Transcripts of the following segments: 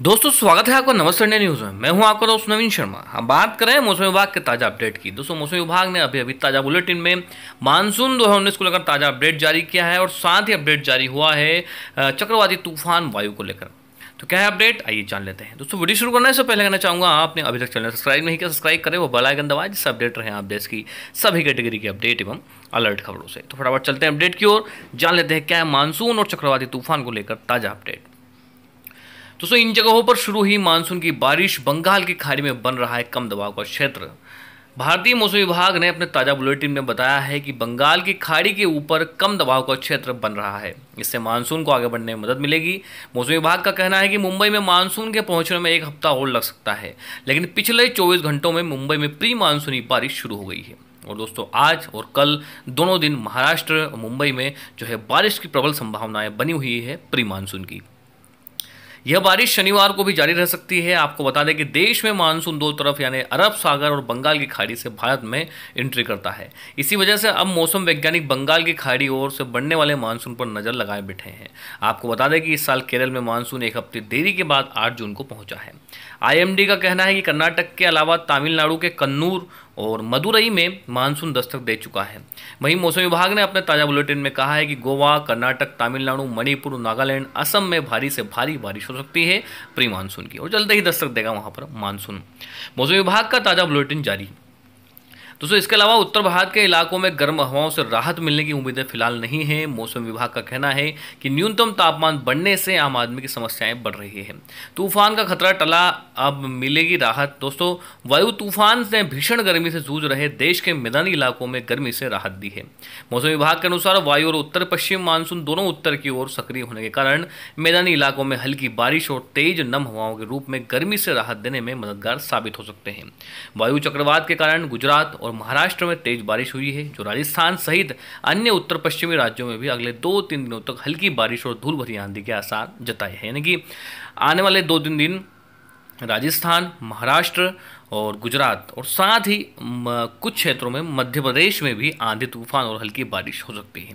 दोस्तों, स्वागत है आपका नमस्ते इंडिया न्यूज़ में। मैं हूँ आपका दोस्त नवीन शर्मा। हम बात करें मौसम विभाग के ताज़ा अपडेट की। दोस्तों, मौसम विभाग ने अभी अभी ताज़ा बुलेटिन में मानसून दो हज़ार को लेकर ताज़ा अपडेट जारी किया है और साथ ही अपडेट जारी हुआ है चक्रवाती तूफ़ान वायु को लेकर। तो क्या है अपडेट? आइए जान लेते हैं। दोस्तों, वीडियो शुरू करने से पहले कहना चाहूँगा, आपने अभी तक चैनल सब्सक्राइब नहीं किया, सब्सक्राइब करें वो बेलाइकन दबाए, जिससे अपडेट रहे आप देश की सभी कैटेगरी की अपडेट एवं अलर्ट खबरों से। तो फटाफट चलते हैं अपडेट की ओर, जान लेते हैं क्या है मानसून और चक्रवाती तूफ़ान को लेकर ताज़ा अपडेट। दोस्तों इन जगहों पर शुरू हुई मानसून की बारिश बंगाल की खाड़ी में बन रहा है कम दबाव का क्षेत्र। भारतीय मौसम विभाग ने अपने ताज़ा बुलेटिन में बताया है कि बंगाल की खाड़ी के ऊपर कम दबाव का क्षेत्र बन रहा है। इससे मानसून को आगे बढ़ने में मदद मिलेगी। मौसम विभाग का कहना है कि मुंबई में मानसून के पहुँचने में एक हफ़्ता और लग सकता है, लेकिन पिछले 24 घंटों में मुंबई में प्री मानसूनी बारिश शुरू हो गई है। और दोस्तों, आज और कल दोनों दिन महाराष्ट्र और मुंबई में जो है बारिश की प्रबल संभावनाएँ बनी हुई है प्री मानसून की। यह बारिश शनिवार को भी जारी रह सकती है। आपको बता दें कि देश में मानसून दो तरफ़ यानी अरब सागर और बंगाल की खाड़ी से भारत में एंट्री करता है। इसी वजह से अब मौसम वैज्ञानिक बंगाल की खाड़ी ओर से बढ़ने वाले मानसून पर नज़र लगाए बैठे हैं। आपको बता दें कि इस साल केरल में मानसून एक हफ़्ते देरी के बाद आठ जून को पहुँचा है। आईएमडी का कहना है कि कर्नाटक के अलावा तमिलनाडु के कन्नूर और मदुरई में मानसून दस्तक दे चुका है। वहीं मौसम विभाग ने अपने ताज़ा बुलेटिन में कहा है कि गोवा, कर्नाटक, तमिलनाडु, मणिपुर, नागालैंड, असम में भारी से भारी बारिश हो सकती है प्री मानसून की और जल्द ही दस्तक देगा वहाँ पर मानसून। मौसम विभाग का ताज़ा बुलेटिन जारी। दोस्तों इसके अलावा उत्तर भारत के इलाकों में गर्म हवाओं से राहत मिलने की उम्मीदें फ़िलहाल नहीं है। मौसम विभाग का कहना है कि न्यूनतम तापमान बढ़ने से आम आदमी की समस्याएँ बढ़ रही है। तूफ़ान का खतरा टला, अब मिलेगी राहत। दोस्तों, वायु तूफ़ान से भीषण गर्मी से जूझ रहे देश के मैदानी इलाकों में गर्मी से राहत दी है। मौसम विभाग के अनुसार वायु और उत्तर पश्चिम मानसून दोनों उत्तर की ओर सक्रिय होने के कारण मैदानी इलाकों में हल्की बारिश और तेज नम हवाओं के रूप में गर्मी से राहत देने में मददगार साबित हो सकते हैं। वायु चक्रवात के कारण गुजरात और और महाराष्ट्र में तेज बारिश हुई है, जो राजस्थान सहित अन्य उत्तर पश्चिमी राज्यों में भी अगले दो तीन दिनों तक हल्की बारिश और धूल भरी आंधी के आसार जताए हैं। यानी कि आने वाले दो तीन दिन राजस्थान, महाराष्ट्र और गुजरात और साथ ही कुछ क्षेत्रों में मध्य प्रदेश में भी आंधी तूफ़ान और हल्की बारिश हो सकती है।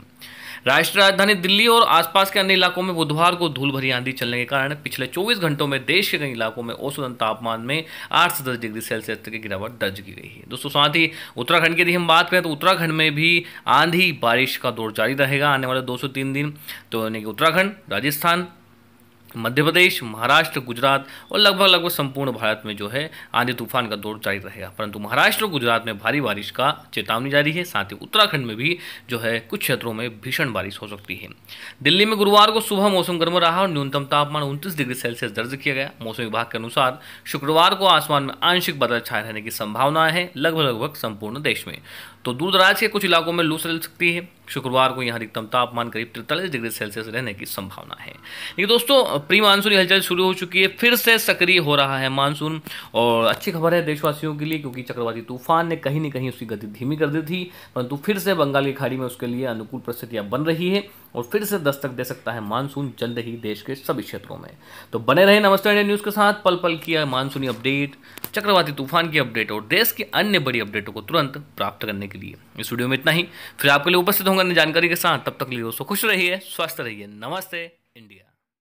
राष्ट्रीय राजधानी दिल्ली और आसपास के अन्य इलाकों में बुधवार को धूल भरी आंधी चलने के कारण पिछले 24 घंटों में देश के कई इलाकों में औसतन तापमान में आठ से 10 डिग्री सेल्सियस तक की गिरावट दर्ज की गई है। दोस्तों, साथ ही उत्तराखंड की यदि हम बात करें तो उत्तराखंड में भी आंधी बारिश का दौर जारी रहेगा आने वाले दो दिन। तो यानी कि उत्तराखंड, राजस्थान मध्य प्रदेश, महाराष्ट्र, गुजरात और लगभग लगभग संपूर्ण भारत में जो है आंधी तूफ़ान का दौर जारी रहेगा। परंतु महाराष्ट्र और गुजरात में भारी बारिश का चेतावनी जारी है, साथ ही उत्तराखंड में भी जो है कुछ क्षेत्रों में भीषण बारिश हो सकती है। दिल्ली में गुरुवार को सुबह मौसम गर्म रहा और न्यूनतम तापमान उनतीस डिग्री सेल्सियस दर्ज किया गया। मौसम विभाग के अनुसार शुक्रवार को आसमान में आंशिक बादल छाए रहने की संभावना है, लगभग लगभग संपूर्ण देश में। तो दूर दराज के कुछ इलाकों में लू चल सकती है। शुक्रवार को यहाँ अधिकतम तापमान करीब तिरतालीस डिग्री सेल्सियस रहने की संभावना है। लेकिन दोस्तों, प्री मानसूनी हलचल शुरू हो चुकी है, फिर से सक्रिय हो रहा है मानसून। और अच्छी खबर है देशवासियों के लिए, क्योंकि चक्रवाती तूफ़ान ने कहीं न कहीं उसकी गति धीमी कर दी थी, परंतु फिर से बंगाल की खाड़ी में उसके लिए अनुकूल परिस्थितियाँ बन रही है और फिर से दस्तक दे सकता है मानसून जल्द ही देश के सभी क्षेत्रों में। तो बने रहे नमस्ते इंडिया न्यूज़ के साथ पल पल किया मानसूनी अपडेट। चक्रवाती तूफ़ान की अपडेट और देश की अन्य बड़ी अपडेटों को तुरंत प्राप्त करने के लिए। इस वीडियो में इतना ही। फिर आपके लिए उपस्थित होंगे अन्य जानकारी के साथ। तब तक लिए दोस्तों, खुश रहिए, स्वस्थ रहिए। नमस्ते, इंडिया।